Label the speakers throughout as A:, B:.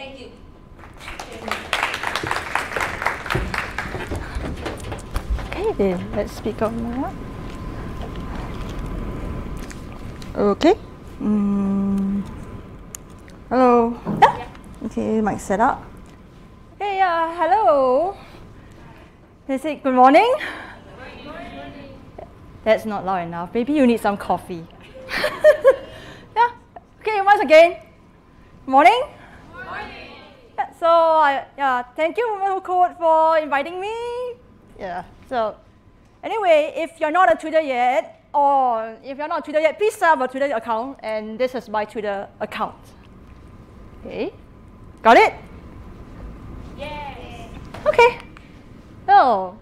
A: Thank you.
B: Okay, then, let's speak up more. Okay. Mm. Hello. Yeah. Okay, mic set up. Okay, yeah, hello. They say good morning. That's not loud enough. Maybe you need some coffee. yeah. Okay, once again. Morning.
A: Morning.
B: Yeah, so I yeah, thank you Woman Code for inviting me. Yeah. So anyway, if you're not on Twitter yet, or if you're not a Twitter yet, please set up a Twitter account. And this is my Twitter account. Okay. Got it?
A: Yes.
B: Okay. So,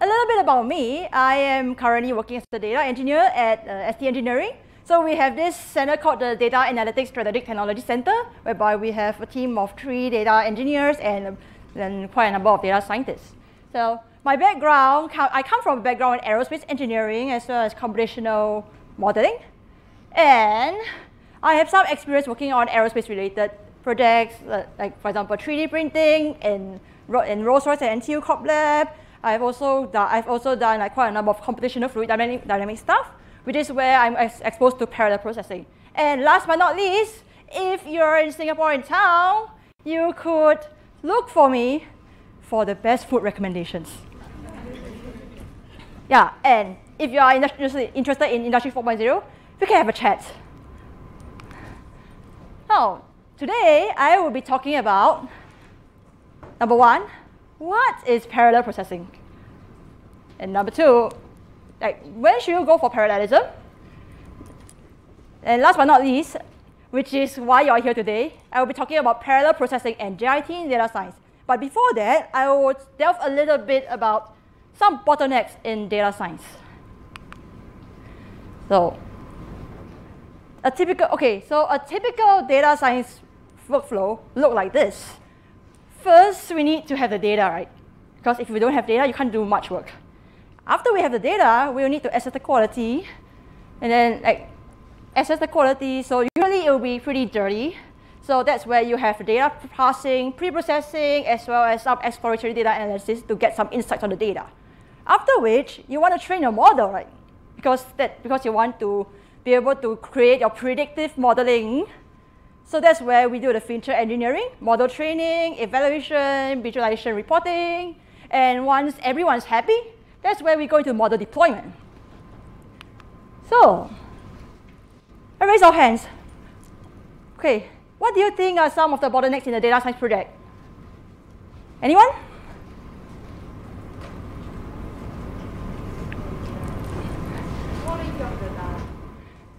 B: a little bit about me. I am currently working as a data engineer at uh, ST Engineering. So we have this center called the Data Analytics Strategic Technology Center, whereby we have a team of three data engineers and then quite a number of data scientists. So my background, I come from a background in aerospace engineering as well as computational modeling. And I have some experience working on aerospace related projects, uh, like for example, 3D printing in, in Rolls-Royce and NTU Corp Lab. I've also, done, I've also done like quite a number of computational fluid dynamic, dynamic stuff, which is where I'm ex exposed to parallel processing. And last but not least, if you're in Singapore in town, you could look for me for the best food recommendations. yeah, and if you are interested in Industry 4.0, we can have a chat. Now, today I will be talking about number one, what is parallel processing? And number two, like when should you go for parallelism? And last but not least, which is why you're here today, I will be talking about parallel processing and JIT in data science. But before that, I will delve a little bit about some bottlenecks in data science. So, a typical, okay, so a typical data science workflow look like this. First, we need to have the data, right? Because if we don't have data, you can't do much work. After we have the data, we will need to assess the quality, and then like assess the quality. So usually it will be pretty dirty. So that's where you have data parsing, pre-processing, as well as some exploratory data analysis to get some insights on the data. After which, you want to train your model, right? Because, that, because you want to be able to create your predictive modeling. So that's where we do the feature engineering, model training, evaluation, visualization, reporting. And once everyone's happy, that's where we go into model deployment. So, I raise our hands. Okay, what do you think are some of the bottlenecks in the data science project? Anyone?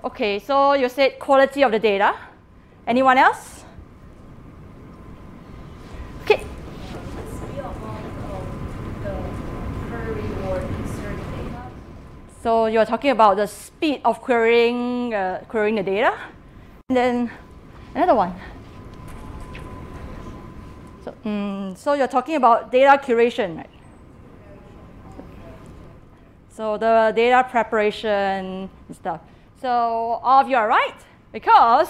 B: Okay, so you said quality of the data. Anyone else? So you're talking about the speed of querying, uh, querying the data. And then another one. So, um, so you're talking about data curation, right? So the data preparation and stuff. So all of you are right, because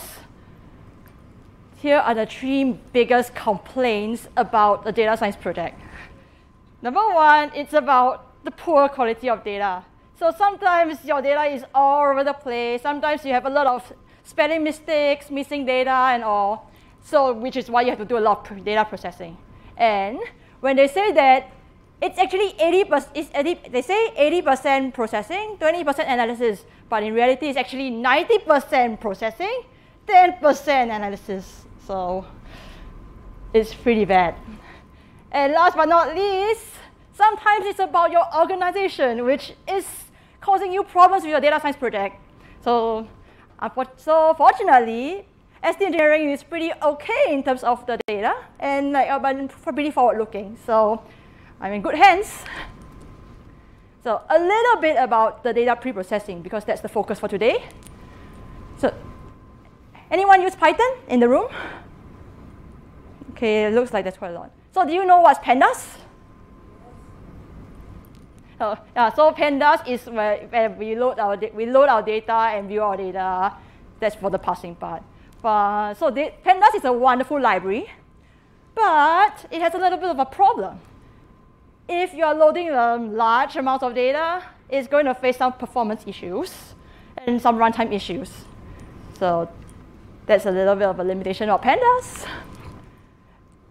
B: here are the three biggest complaints about the data science project. Number one, it's about the poor quality of data. So sometimes your data is all over the place. Sometimes you have a lot of spelling mistakes, missing data and all. So which is why you have to do a lot of data processing. And when they say that it's actually 80%, it's 80, they say 80% processing, 20% analysis, but in reality it's actually 90% processing, 10% analysis. So it's pretty bad. And last but not least, sometimes it's about your organization, which is causing you problems with your data science project. So, so fortunately, ST engineering is pretty okay in terms of the data and like uh, but pretty forward looking. So I'm in good hands. So a little bit about the data pre-processing because that's the focus for today. So anyone use Python in the room? Okay, it looks like that's quite a lot. So do you know what's pandas? Uh, yeah, so pandas is where, where we load our we load our data and view our data. That's for the parsing part. But so pandas is a wonderful library, but it has a little bit of a problem. If you are loading a large amount of data, it's going to face some performance issues and some runtime issues. So that's a little bit of a limitation of pandas.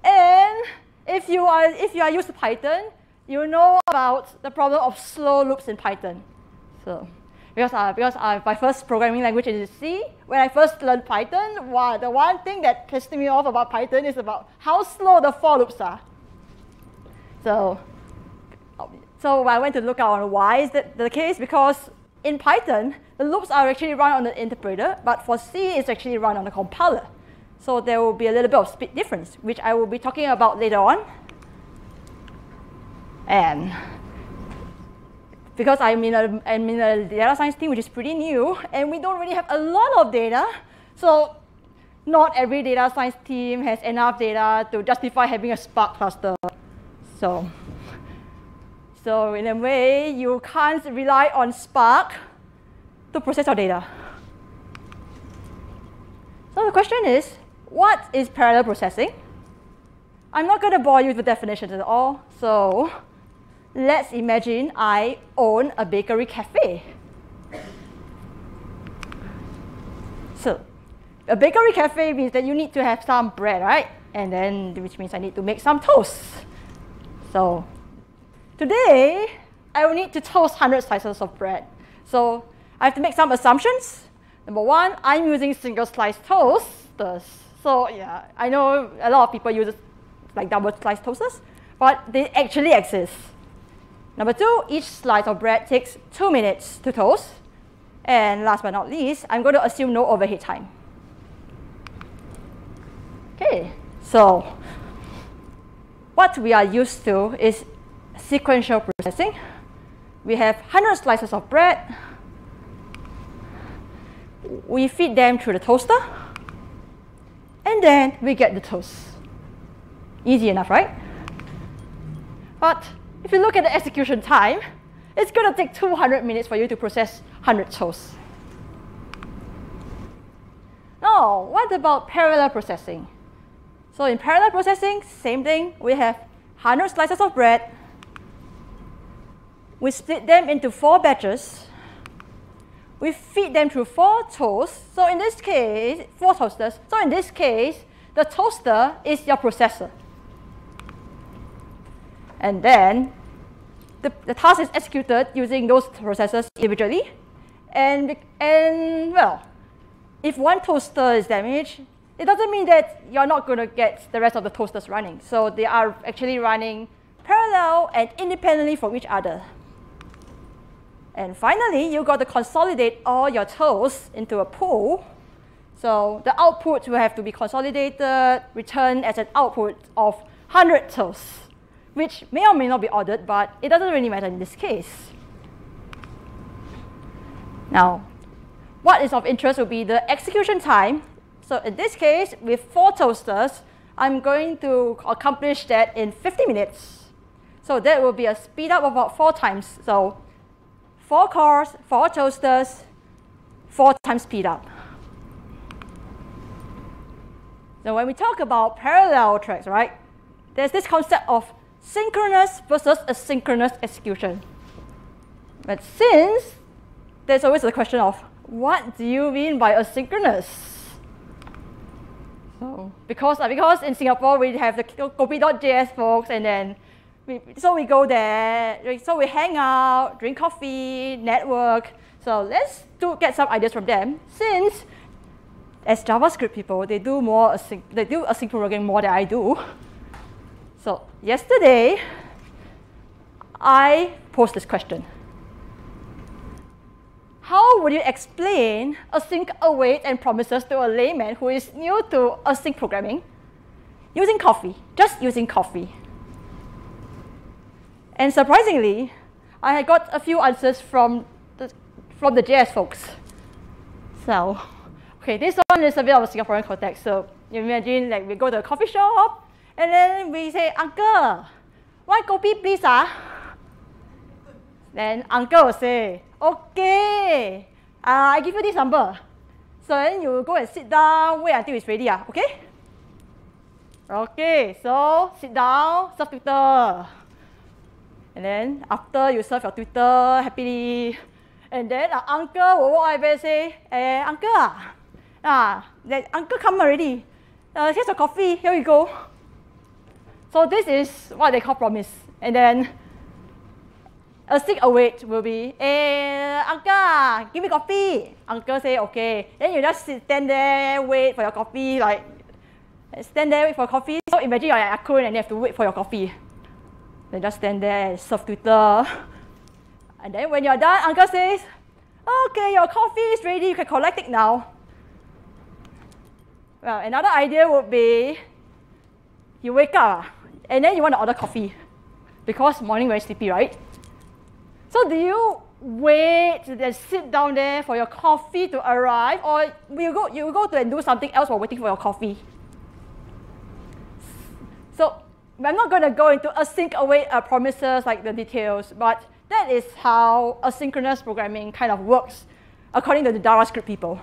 B: And if you are if you are used to Python, you know about the problem of slow loops in Python. So because uh, because uh, my first programming language is C. When I first learned Python, wow, the one thing that pissed me off about Python is about how slow the for loops are. So, so I went to look out on why is that the case because in Python, the loops are actually run on the interpreter, but for C, it's actually run on the compiler. So there will be a little bit of speed difference, which I will be talking about later on. And because I'm in, a, I'm in a data science team which is pretty new, and we don't really have a lot of data. So not every data science team has enough data to justify having a Spark cluster. So, so in a way, you can't rely on Spark to process your data. So the question is, what is parallel processing? I'm not going to bore you with the definitions at all. So let's imagine I own a bakery cafe. So a bakery cafe means that you need to have some bread, right? And then, which means I need to make some toast. So today, I will need to toast 100 slices of bread. So I have to make some assumptions. Number one, I'm using single slice toasters. So yeah, I know a lot of people use like double slice toasters, but they actually exist. Number two, each slice of bread takes two minutes to toast. And last but not least, I'm going to assume no overhead time. Okay, so what we are used to is sequential processing. We have 100 slices of bread. We feed them through the toaster. And then we get the toast. Easy enough, right? But if you look at the execution time, it's going to take 200 minutes for you to process 100 toasts. Now, what about parallel processing? So in parallel processing, same thing. We have 100 slices of bread. We split them into four batches. We feed them through four toasts. So in this case, four toasters. So in this case, the toaster is your processor. And then the, the task is executed using those processors individually. And, and well, if one toaster is damaged, it doesn't mean that you're not going to get the rest of the toasters running. So they are actually running parallel and independently from each other. And finally, you've got to consolidate all your toasts into a pool. So the output will have to be consolidated, returned as an output of 100 toasts which may or may not be ordered, but it doesn't really matter in this case. Now, what is of interest will be the execution time. So in this case, with four toasters, I'm going to accomplish that in 50 minutes. So that will be a speed up of about four times. So four cores, four toasters, four times speed up. So when we talk about parallel tracks, right, there's this concept of synchronous versus asynchronous execution. But since there's always the question of what do you mean by asynchronous? So because uh, because in Singapore we have the Kopi.js folks and then we, so we go there, so we hang out, drink coffee, network. So let's do get some ideas from them. Since as JavaScript people, they do more async, they do async programming more than I do. So yesterday, I posed this question. How would you explain async await and promises to a layman who is new to async programming using coffee, just using coffee? And surprisingly, I got a few answers from the, from the JS folks. So, okay, this one is a bit of a Singaporean context. So you imagine like we go to a coffee shop, and then we say, Uncle, one kopi please ah. Then uncle will say, okay, uh, I give you this number. So then you go and sit down, wait until it's ready, ah, okay? Okay, so sit down, serve Twitter. And then after you serve your Twitter happily, and then our uncle will walk over and say, eh, uncle, ah, ah that uncle come already. Uh, here's your coffee, here you go. So this is what they call promise. And then async await will be, eh, uncle, give me coffee. Uncle say, okay. Then you just stand there, wait for your coffee, like, stand there, wait for coffee. So imagine you're at Akun and you have to wait for your coffee. Then just stand there and surf Twitter. And then when you're done, uncle says, okay, your coffee is ready, you can collect it now. Well, another idea would be, you wake up and then you want to order coffee because morning very sleepy, right? So do you wait and sit down there for your coffee to arrive, or you go you go to and do something else while waiting for your coffee? So I'm not going to go into async await uh, promises like the details, but that is how asynchronous programming kind of works according to the JavaScript people.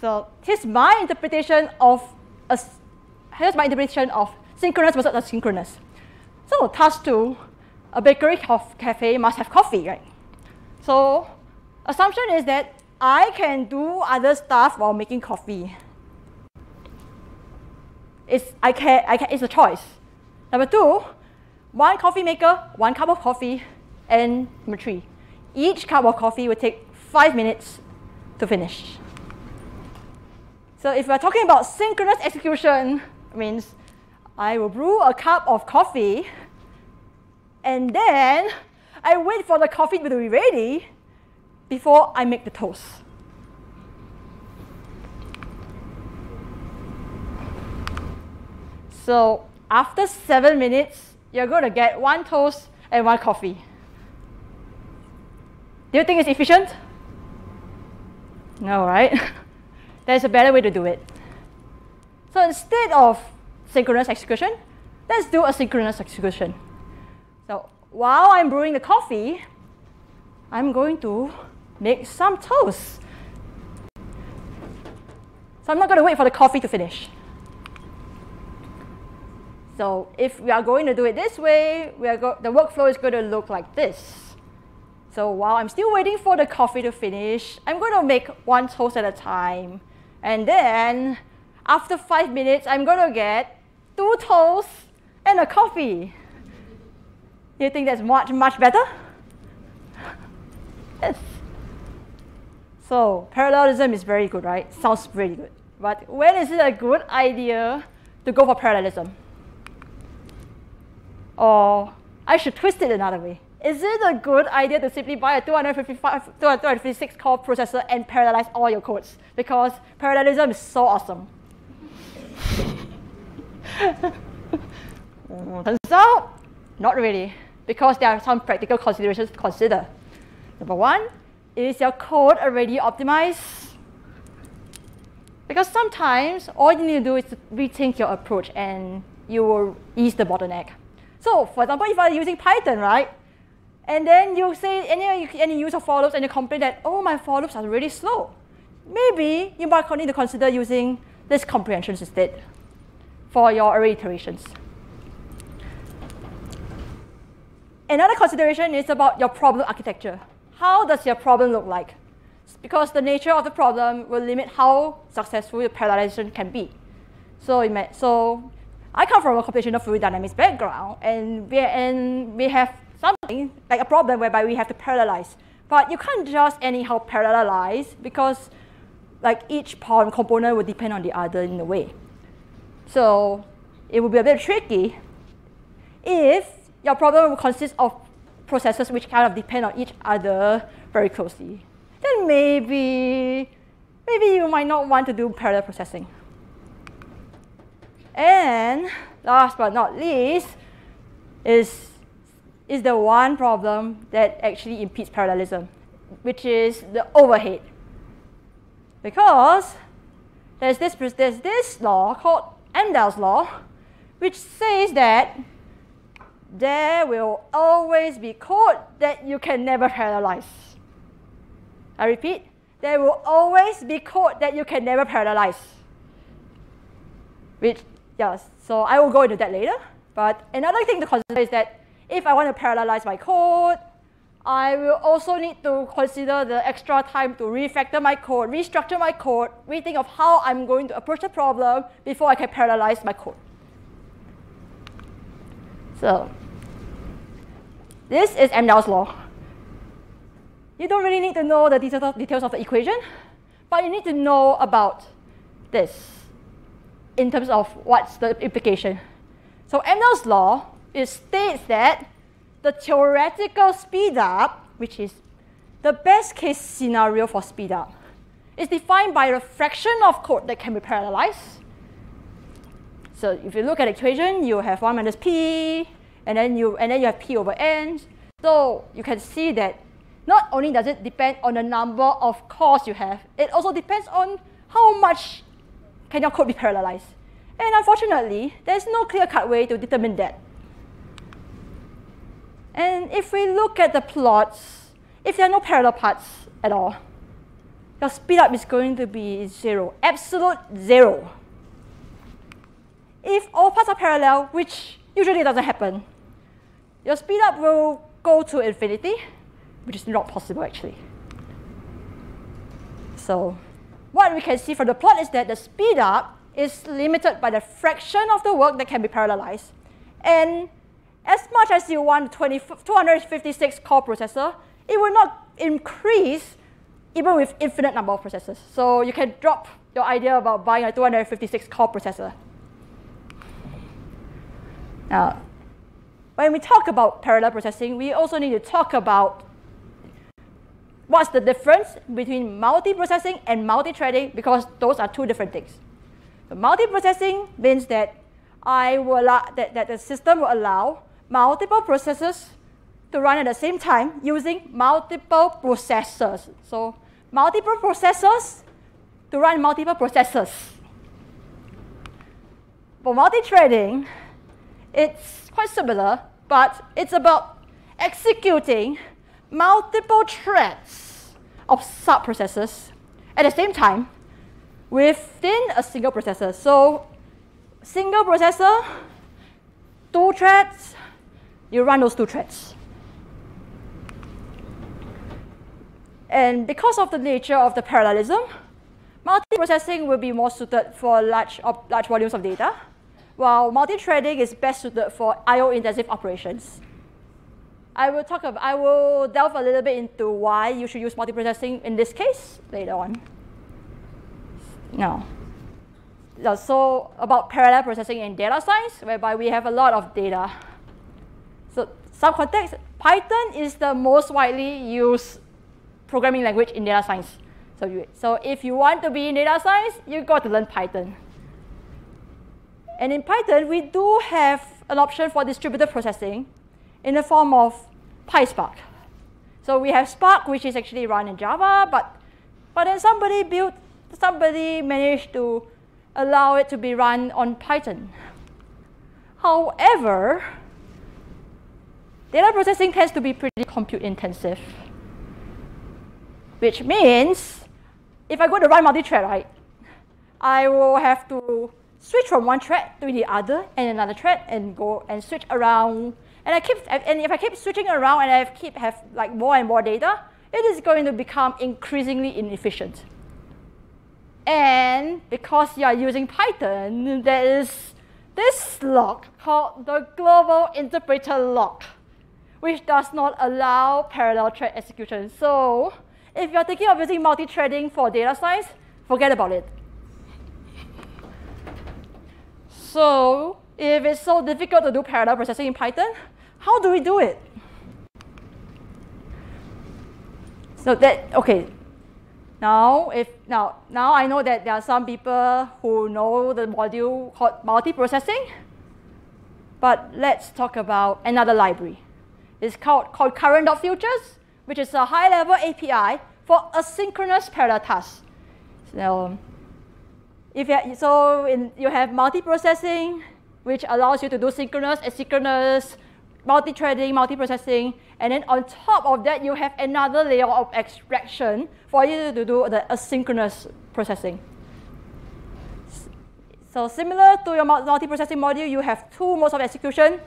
B: So here's my interpretation of a, here's my interpretation of synchronous versus asynchronous. So task two, a bakery cafe must have coffee, right? So assumption is that I can do other stuff while making coffee. It's, I can, I can, it's a choice. Number two, one coffee maker, one cup of coffee, and number three, each cup of coffee will take five minutes to finish. So if we're talking about synchronous execution, means I will brew a cup of coffee and then I wait for the coffee to be ready before I make the toast. So after seven minutes, you're going to get one toast and one coffee. Do you think it's efficient? No, right? There's a better way to do it. So instead of synchronous execution, let's do asynchronous execution. So while I'm brewing the coffee, I'm going to make some toast. So I'm not going to wait for the coffee to finish. So if we are going to do it this way, we are the workflow is going to look like this. So while I'm still waiting for the coffee to finish, I'm going to make one toast at a time. And then after five minutes, I'm going to get two toasts and a coffee. You think that's much, much better? yes. So parallelism is very good, right? Sounds really good. But when is it a good idea to go for parallelism? Or I should twist it another way. Is it a good idea to simply buy a 255, 256 core processor and parallelize all your codes? Because parallelism is so awesome. Turns out, not really, because there are some practical considerations to consider. Number one, is your code already optimized? Because sometimes all you need to do is to rethink your approach and you will ease the bottleneck. So for example, if I'm using Python, right? And then you say any, any user for loops and you complain that, oh, my for loops are really slow. Maybe you might need to consider using list comprehension instead for your array iterations. Another consideration is about your problem architecture. How does your problem look like? Because the nature of the problem will limit how successful your parallelization can be. So, may, so I come from a computational fluid dynamics background, and we, and we have something like a problem whereby we have to parallelize. But you can't just anyhow parallelize because like each component will depend on the other in a way. So it will be a bit tricky if your problem will consist of processes which kind of depend on each other very closely. Then maybe, maybe you might not want to do parallel processing. And last but not least is, is the one problem that actually impedes parallelism, which is the overhead. Because there's this, there's this law called Amdahl's law, which says that there will always be code that you can never parallelize. I repeat, there will always be code that you can never parallelize. Which yes, so I will go into that later. But another thing to consider is that if I want to parallelize my code, I will also need to consider the extra time to refactor my code, restructure my code, rethink of how I'm going to approach the problem before I can parallelize my code. So this is Amdahl's law. You don't really need to know the details of the equation, but you need to know about this in terms of what's the implication. So Amdahl's law it states that the theoretical speed up, which is the best case scenario for speed up, is defined by a fraction of code that can be parallelized. So if you look at the equation, you have 1 minus p, and then you and then you have p over n. So you can see that not only does it depend on the number of cores you have, it also depends on how much can your code be parallelized. And unfortunately, there's no clear-cut way to determine that. And if we look at the plots, if there are no parallel parts at all, your speed up is going to be zero, absolute zero. If all parts are parallel, which usually doesn't happen, your speed up will go to infinity, which is not possible actually. So what we can see from the plot is that the speed up is limited by the fraction of the work that can be parallelized. And as much as you want 20, 256 core processor, it will not increase even with infinite number of processors. So you can drop your idea about buying a 256 core processor. Now, when we talk about parallel processing, we also need to talk about what's the difference between multiprocessing and multi-threading because those are two different things. So multiprocessing means that I will allow, that, that the system will allow multiple processes to run at the same time using multiple processors. So multiple processors to run multiple processors. For multi-threading, it's quite similar, but it's about executing multiple threads of sub-processors at the same time within a single processor. So single processor, two threads, you run those two threads. And because of the nature of the parallelism, multiprocessing will be more suited for large, large volumes of data, while multi-threading is best suited for I/O-intensive operations. I will talk about, I will delve a little bit into why you should use multiprocessing in this case later on. Now, so about parallel processing in data science, whereby we have a lot of data. So some context, Python is the most widely used programming language in data science. So, you, so if you want to be in data science, you got to learn Python. And in Python, we do have an option for distributed processing in the form of PySpark. So we have Spark, which is actually run in Java, but, but then somebody built, somebody managed to allow it to be run on Python. However, data processing tends to be pretty compute intensive, which means if I go to run multi-thread, right, I will have to switch from one thread to the other and another thread and go and switch around. And I keep and if I keep switching around and I keep have like more and more data, it is going to become increasingly inefficient. And because you are using Python, there is this lock called the global interpreter lock, which does not allow parallel thread execution. So if you're thinking of using multi-threading for data science, forget about it. So if it's so difficult to do parallel processing in Python, how do we do it? So that, okay, now, if, now, now I know that there are some people who know the module called multiprocessing, but let's talk about another library. It's called, called concurrent.futures, which is a high-level API for asynchronous parallel tasks. So if you, so in, you have multiprocessing, which allows you to do synchronous, asynchronous, multi-threading, multiprocessing, and then on top of that, you have another layer of abstraction for you to do the asynchronous processing. So similar to your multiprocessing module, you have two modes of execution,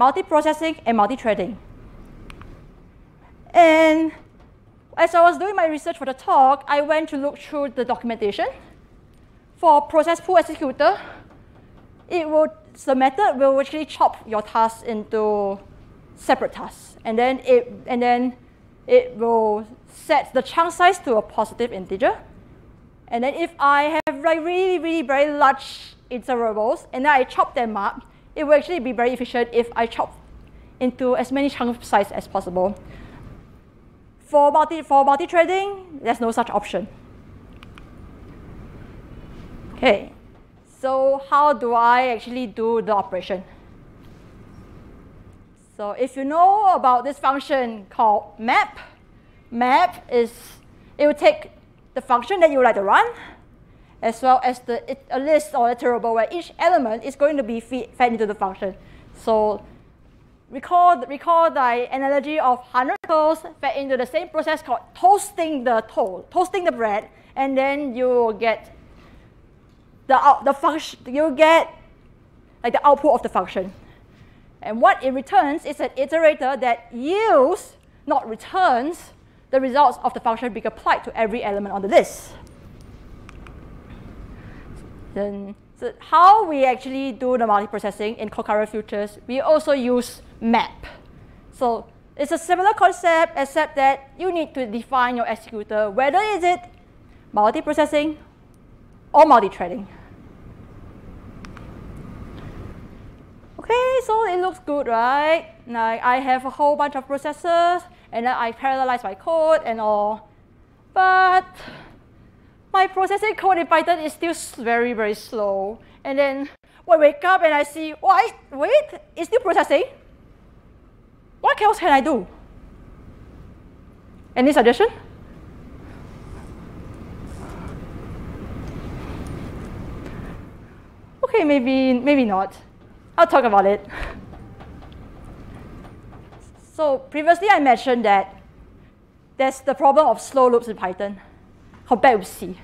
B: multiprocessing and multi-threading. And as I was doing my research for the talk, I went to look through the documentation. For process pool executor, it will, the method will actually chop your tasks into separate tasks. And then it, and then it will set the chunk size to a positive integer. And then if I have like really, really very large iterables and then I chop them up, it will actually be very efficient if I chop into as many chunk size as possible. For multi for multi-threading, there's no such option. Okay, so how do I actually do the operation? So if you know about this function called map, map is, it will take the function that you would like to run, as well as the, it, a list or iterable where each element is going to be feed, fed into the function. So recall, recall the analogy of 100 toast fed into the same process called toasting the toast, toasting the bread, and then you get the, the function, you get like the output of the function. And what it returns is an iterator that yields, not returns, the results of the function being applied to every element on the list. Then, so how we actually do the multiprocessing in concurrent futures, we also use map. So it's a similar concept, except that you need to define your executor, whether is it multiprocessing or multi-threading. Okay, so it looks good, right? Now I have a whole bunch of processors and then I parallelize my code and all. But my processing code in Python is still very, very slow. And then I wake up and I see, wait, wait, it's still processing. What else can I do? Any suggestion? Okay, maybe, maybe not. I'll talk about it. So previously I mentioned that there's the problem of slow loops in Python with C.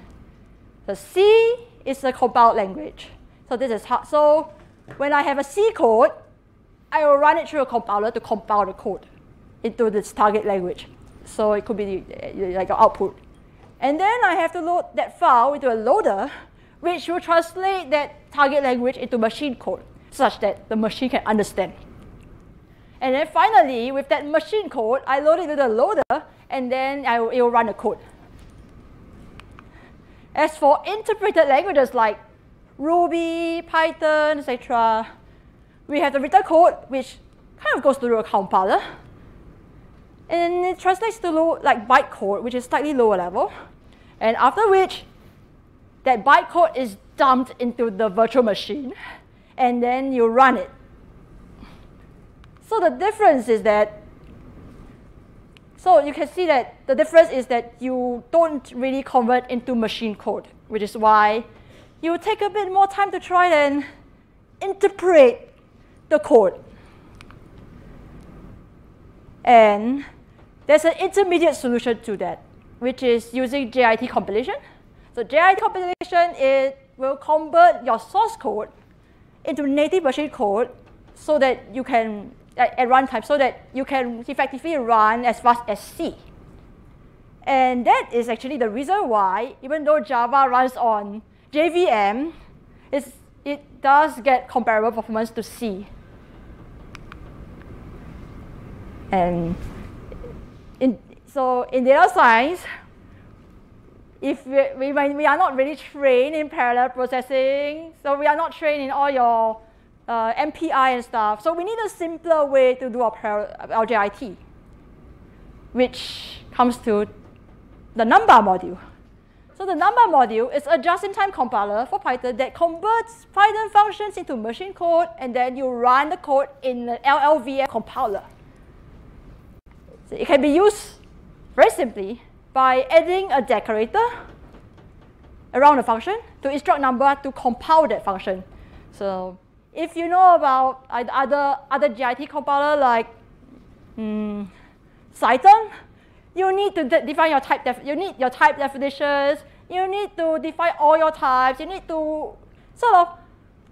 B: The C is a compiled language. So this is hard. So when I have a C code, I will run it through a compiler to compile the code into this target language. So it could be eh, like an output. And then I have to load that file into a loader, which will translate that target language into machine code, such that the machine can understand. And then finally, with that machine code, I load it to the loader, and then I it will run the code. As for interpreted languages like Ruby, Python, etc., we have the written code, which kind of goes through a compiler. And it translates to low, like bytecode, which is slightly lower level. And after which, that bytecode is dumped into the virtual machine, and then you run it. So the difference is that, so you can see that the difference is that you don't really convert into machine code, which is why you take a bit more time to try and interpret the code. And there's an intermediate solution to that, which is using JIT compilation. So JIT compilation it will convert your source code into native machine code so that you can at, at runtime so that you can effectively run as fast as C. And that is actually the reason why, even though Java runs on JVM, it does get comparable performance to C. And in, so in data science, if we, we, we are not really trained in parallel processing, so we are not trained in all your uh, MPI and stuff. So we need a simpler way to do our, our JIT, which comes to the Numba module. So the Numba module is a just-in-time compiler for Python that converts Python functions into machine code, and then you run the code in an LLVM compiler. So it can be used very simply by adding a decorator around the function to instruct Numba to compile that function. So if you know about other, other JIT compiler like um, Cython, you need to de define your type, def you need your type definitions, you need to define all your types, you need to sort of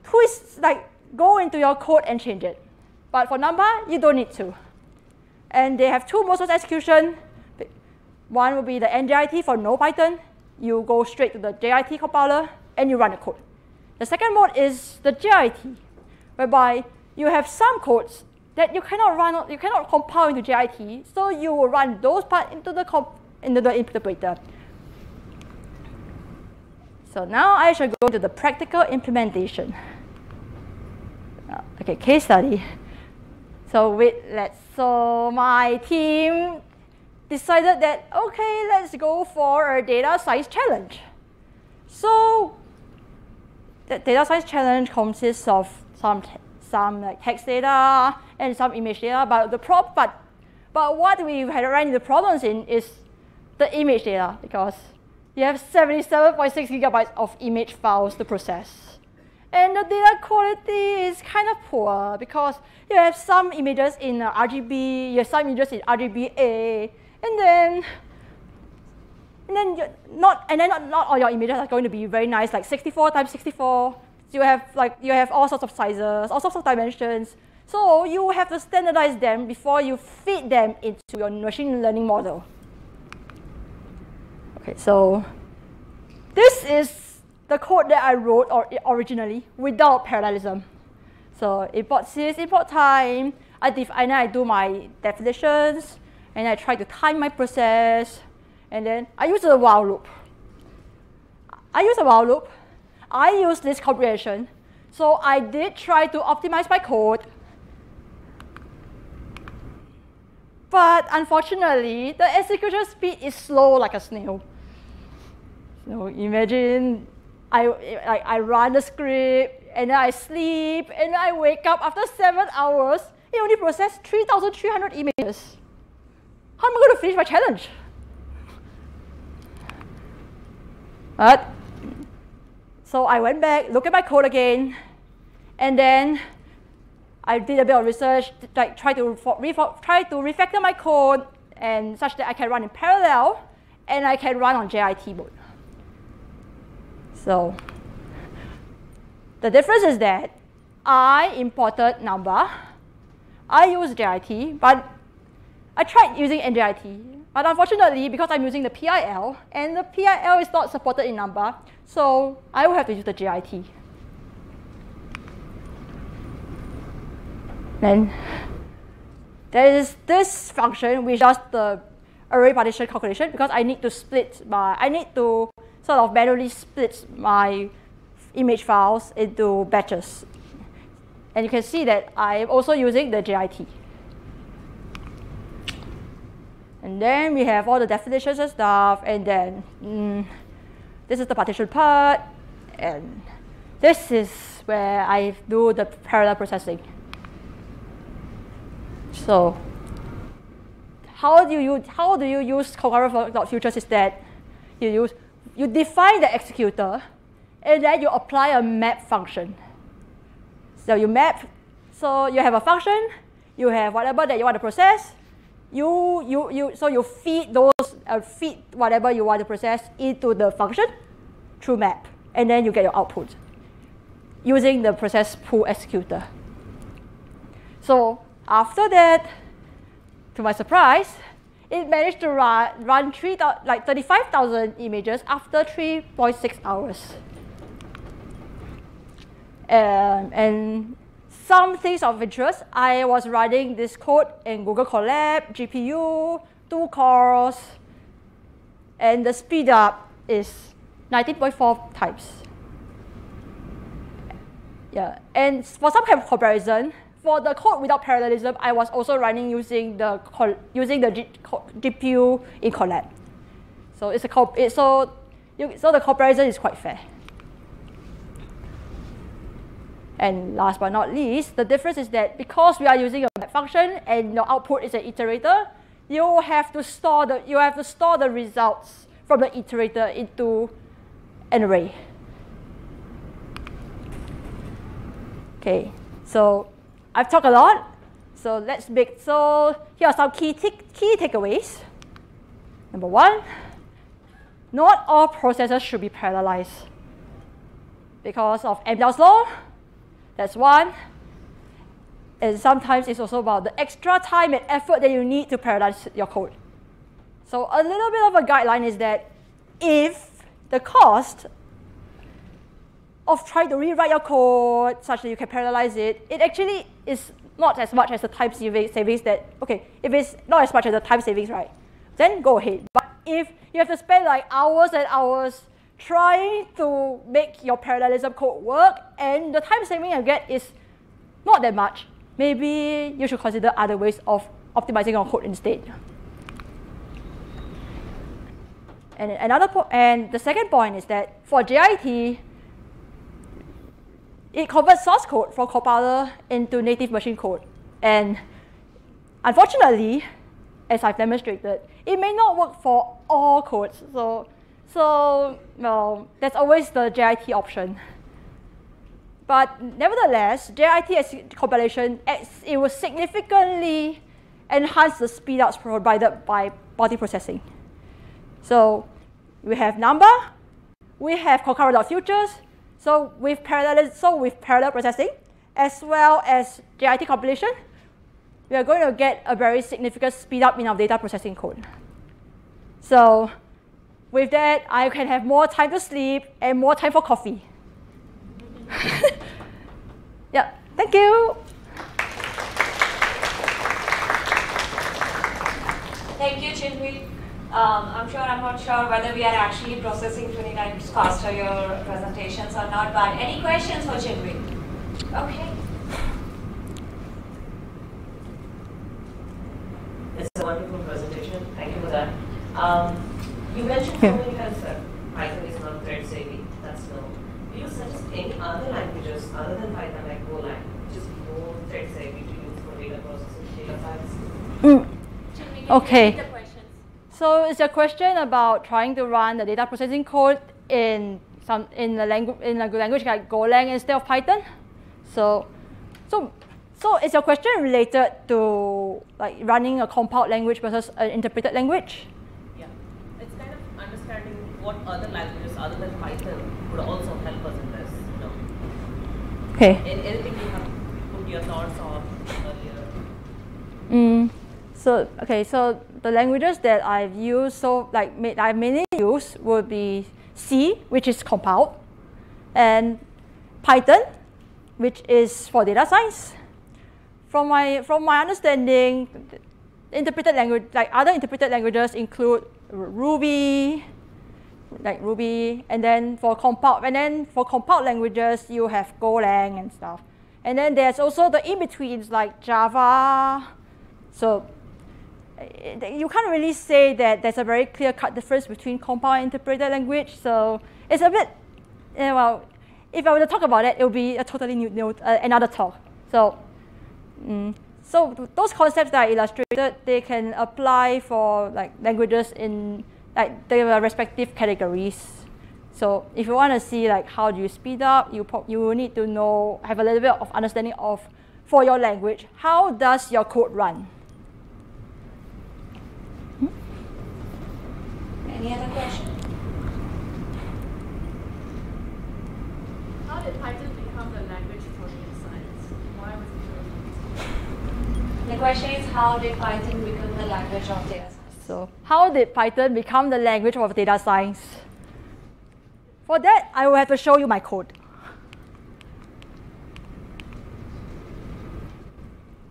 B: twist, like go into your code and change it. But for Numba, you don't need to. And they have two modes of execution. One will be the NJIT for no Python. You go straight to the JIT compiler and you run the code. The second mode is the JIT, whereby you have some codes that you cannot run, you cannot compile into JIT, so you will run those parts into the into the interpreter. So now I shall go to the practical implementation. Uh, okay, case study. So wait, let's so my team decided that okay, let's go for a data science challenge. So the data science challenge consists of some some like text data and some image data, but the prob but but what we had run into problems in is the image data because you have 77.6 gigabytes of image files to process. And the data quality is kind of poor because you have some images in RGB, you have some images in RGBA, and then and then not and then not, not all your images are going to be very nice, like 64 times 64. You have like you have all sorts of sizes, all sorts of dimensions. So you have to standardize them before you feed them into your machine learning model. Okay, so this is the code that I wrote or originally without parallelism. So import sys, import time. I define, I do my definitions, and I try to time my process, and then I use a while loop. I use a while loop. I use list comprehension. So I did try to optimize my code. But unfortunately, the execution speed is slow like a snail. So imagine I, I, I run the script, and I sleep, and I wake up after seven hours. It only processed 3,300 images. How am I going to finish my challenge? But, so I went back, looked at my code again, and then I did a bit of research, like try to try to refactor my code and such that I can run in parallel, and I can run on JIT mode. So the difference is that I imported Numba. I use JIT, but I tried using NJIT. But unfortunately, because I'm using the PIL, and the PIL is not supported in Numba, so I will have to use the JIT. Then there is this function which does the array partition calculation because I need to split my, I need to sort of manually split my image files into batches. And you can see that I'm also using the JIT. And then we have all the definitions and stuff, and then mm, this is the partition part, and this is where I do the parallel processing. So how do you how do you use concurrent futures is that you use you define the executor, and then you apply a map function. So you map, so you have a function, you have whatever that you want to process, you, you, you, so you feed those, uh, feed whatever you want to process into the function through map, and then you get your output using the process pool executor. So after that, to my surprise, it managed to run, run three, like 35,000 images after 3.6 hours. Um, and some things of interest, I was running this code in Google Colab, GPU, two cores, and the speed up is 19.4 times. Yeah, and for some kind of comparison, for the code without parallelism, I was also running using the using the GPU in Colab. So it's a so you, so the comparison is quite fair. And last but not least, the difference is that because we are using a map function and your output is an iterator, you have to store the you have to store the results from the iterator into an array. Okay, so I've talked a lot, so let's make, so here are some key, key takeaways. Number one, not all processes should be parallelized. because of Amdahl's law. That's one. And sometimes it's also about the extra time and effort that you need to parallelize your code. So a little bit of a guideline is that if the cost of trying to rewrite your code such that you can parallelize it, it actually is not as much as the time savings that, okay, if it's not as much as the time savings, right, then go ahead. But if you have to spend like hours and hours trying to make your parallelism code work and the time saving you get is not that much, maybe you should consider other ways of optimizing your code instead. And another po and the second point is that for JIT, it converts source code from compiler into native machine code. And unfortunately, as I've demonstrated, it may not work for all codes. So, so well, that's always the JIT option. But nevertheless, JIT compilation, it will significantly enhance the speedups provided by body multiprocessing. So we have Numba, we have concurrent.futures. So with parallel, so with parallel processing, as well as JIT compilation, we are going to get a very significant speed up in our data processing code. So with that, I can have more time to sleep and more time for coffee. yeah, thank you.
A: Thank you, Chinmay. Um, I'm sure, I'm not sure whether we are actually processing 20 times faster your presentations or not, but any questions for Chinmay? Okay.
C: It's a wonderful presentation. Thank you for that. Um, you mentioned so many times that Python is not thread savvy. That's no. Do you suggest any other languages other than Python, like Golang, which is more thread savvy to use for data processing, data science?
B: Mm. Okay. So it's a question about trying to run the data processing code in some in a language in a language like Golang instead of Python. So, so, so is your question related to like running a compiled language versus an interpreted language?
C: Yeah, it's kind of understanding what other languages other than Python would also help us in this. You know.
B: Okay.
C: anything you have put your thoughts on earlier?
B: Mm. So okay, so the languages that I've used, so like I mainly use would be C, which is compiled, and Python, which is for data science. From my from my understanding, interpreted language like other interpreted languages include Ruby, like Ruby, and then for compiled and then for compiled languages you have Golang and stuff. And then there's also the in-betweens like Java. So you can't really say that there's a very clear-cut difference between compiled and interpreted language. So it's a bit, yeah, well, if I were to talk about it, it would be a totally new, new uh, another talk. So, mm, so those concepts that I illustrated, they can apply for like languages in like their respective categories. So if you want to see like how do you speed up, you you need to know have a little bit of understanding of for your language, how does your code run?
A: Any other question?
D: How did Python become the language for data science? Why was it?
A: The question is how did Python become the language of data science?
B: So how did Python become the language of data science? For that, I will have to show you my code.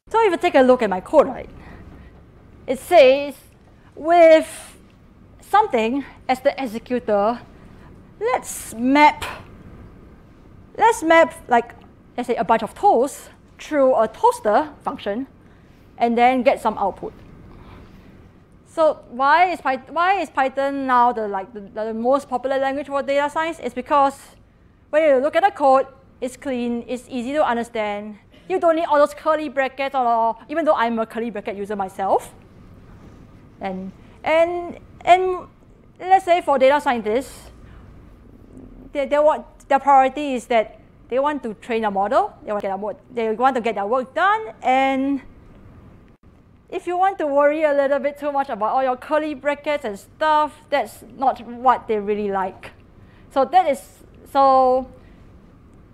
B: So if you take a look at my code, right, it says with something as the executor, let's map, let's map like, let's say a bunch of toast through a toaster function and then get some output. So why is, Python, why is Python now the, like, the, the most popular language for data science? It's because when you look at the code, it's clean, it's easy to understand. You don't need all those curly brackets, or even though I'm a curly bracket user myself. And, and and let's say for data scientists, they, they want, their priority is that they want to train a model, they want, to get a, they want to get their work done, and if you want to worry a little bit too much about all your curly brackets and stuff, that's not what they really like. So that is, so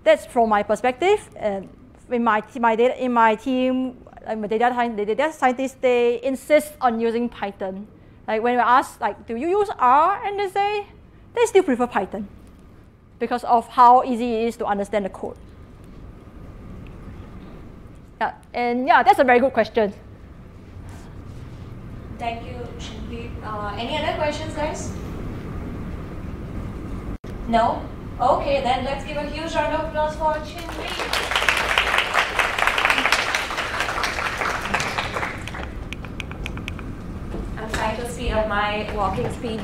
B: that's from my perspective. And in my my data in my team, uh, my data the data scientists they insist on using Python. Like when we ask like, do you use R, and they say they still prefer Python because of how easy it is to understand the code. Yeah, and yeah, that's a very good question.
A: Thank you, Chin Hwee. Uh, any other questions, guys? No? Okay, then let's give a huge round of applause for Chin Hwee. I'm trying to speed up my walking speed.